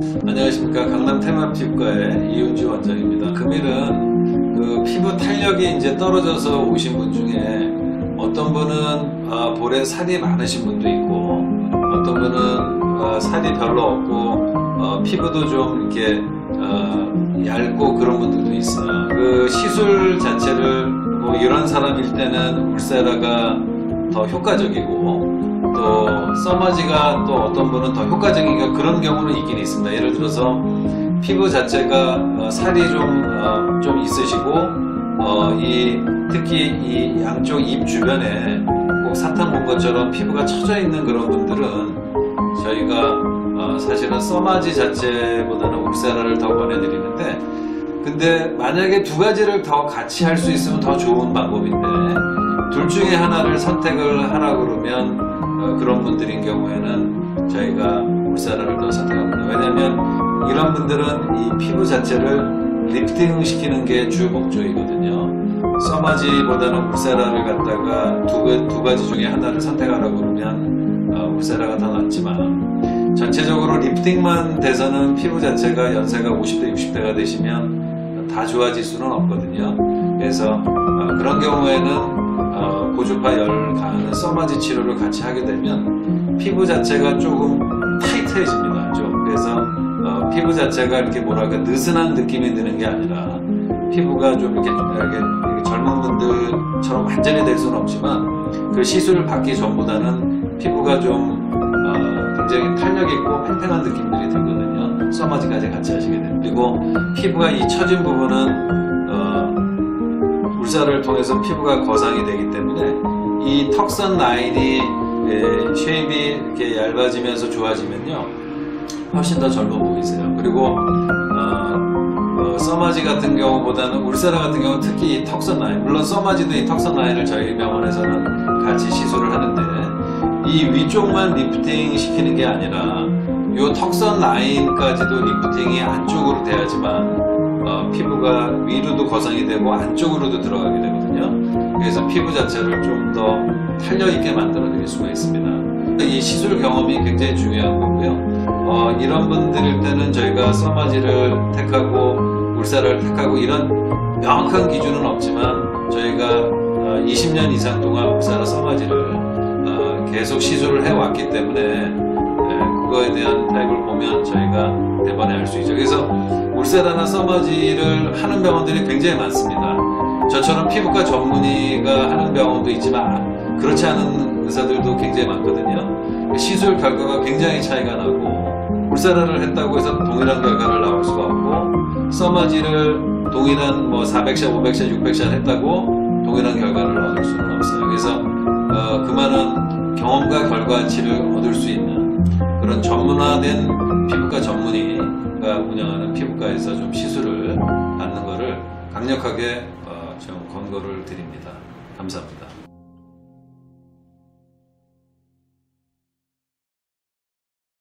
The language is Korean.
안녕하십니까 강남 테마 피부과의 이윤주 원장입니다. 금일은 그 피부 탄력이 이제 떨어져서 오신 분 중에 어떤 분은 아, 볼에 살이 많으신 분도 있고 어떤 분은 아, 살이 별로 없고 어, 피부도 좀 이렇게 어, 얇고 그런 분들도 있어요. 그 시술 자체를 뭐 이런 사람일 때는 울세라가 더 효과적이고 또 써마지가 또 어떤 분은 더 효과적인 그런 경우는 있긴 있습니다. 예를 들어서 피부 자체가 어, 살이 좀, 어, 좀 있으시고 어, 이 특히 이 양쪽 입 주변에 꼭 사탕 본 것처럼 피부가 처져 있는 그런 분들은 저희가 어, 사실은 써마지 자체보다는 울세라를 더 권해드리는데 근데 만약에 두 가지를 더 같이 할 수 있으면 더 좋은 방법인데 둘 중에 하나를 선택을 하라 그러면 어, 그런 분들인 경우에는 저희가 울쎄라를 더 선택합니다. 왜냐하면 이런 분들은 이 피부 자체를 리프팅 시키는 게 주 목적이거든요. 써마지보다는 울쎄라를 갖다가 두, 가- 두 가지 중에 하나를 선택하라고 그러면 어, 울쎄라가 더 낫지만 전체적으로 리프팅만 돼서는 피부 자체가 연세가 50대, 60대가 되시면 다 좋아질 수는 없거든요. 그래서 어, 그런 경우에는 어, 고주파 열 써마지 치료를 같이 하게 되면 피부 자체가 조금 타이트해집니다. 좀 그래서 어, 피부 자체가 이렇게 뭐랄까 느슨한 느낌이 드는 게 아니라 피부가 좀 이렇게, 이렇게, 젊은 분들처럼 완전히 될 수는 없지만 그 시술을 받기 전보다는 피부가 좀 어, 굉장히 탄력 있고 팽팽한 느낌들이 들거든요. 써마지까지 같이 하시게 돼요. 그리고 피부가 이 처진 부분은 어, 울쎄라를 통해서 피부가 거상이 되기 때문에 이 턱선 라인이 예, shape이 이렇게 얇아지면서 좋아지면요 훨씬 더 젊어 보이세요. 그리고 어, 어, 써마지 같은 경우보다는 울쎄라 같은 경우 특히 이 턱선 라인 물론 써마지도 이 턱선 라인을 저희 병원에서는 같이 시술을 하는데 이 위쪽만 리프팅 시키는 게 아니라 이 턱선 라인까지도 리프팅이 안쪽으로 돼야지만 어, 피부가 위로도 거상이 되고 안쪽으로도 들어가게 되거든요. 그래서 피부 자체를 좀 더 탄력 있게 만들어 드릴 수가 있습니다. 이 시술 경험이 굉장히 중요한 거고요. 어, 이런 분들일 때는 저희가 써마지를 택하고 울사를 택하고 이런 명확한 기준은 없지만 저희가 어, 20년 이상 동안 울사나 써마지를 어, 계속 시술을 해왔기 때문에 예, 그거에 대한 타입을 보면 저희가 대번에 알 수 있죠. 그래서 울세라나 써마지를 하는 병원들이 굉장히 많습니다. 저처럼 피부과 전문의가 하는 병원도 있지만 그렇지 않은 의사들도 굉장히 많거든요. 시술 결과가 굉장히 차이가 나고 울세라를 했다고 해서 동일한 결과를 나올 수가 없고 써마지를 동일한 뭐 400샷, 500샷, 600샷 했다고 동일한 결과를 얻을 수는 없어요. 그래서 어, 그 많은 경험과 결과치를 얻을 수 있는 그런 전문화된 피부과 전문의가 운영하는 피부과에서 좀 시술을 받는 것을 강력하게 어, 좀 권고를 드립니다. 감사합니다.